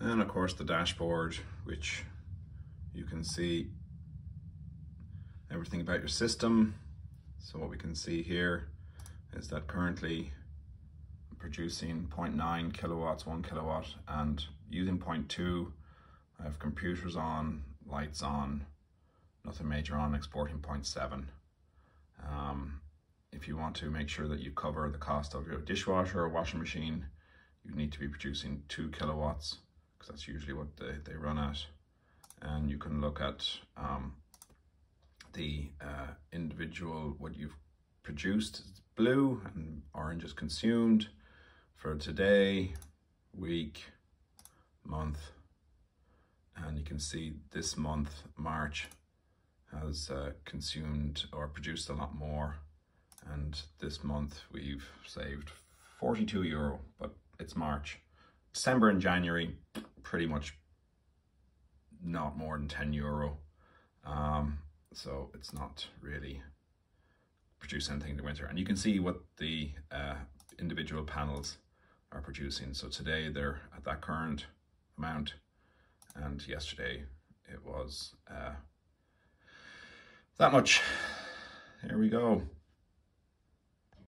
And of course the dashboard, which you can see everything about your system. So what we can see here is that currently producing 0.9 kilowatts, one kilowatt, and using 0.2, I have computers on, lights on, nothing major on, exporting 0.7. Um, if you want to make sure that you cover the cost of your dishwasher or washing machine, you need to be producing two kilowatts because that's usually what they, they run at. And you can look at um, the uh, individual, what you've produced, blue and orange is consumed for today, week, month. And you can see this month, March, has uh, consumed or produced a lot more. And this month we've saved 42 euro, but it's March. December and January, pretty much not more than 10 euro. Um, so it's not really produce anything in the winter. And you can see what the uh, individual panels are producing. So today they're at that current amount and yesterday it was uh, that much. Here we go.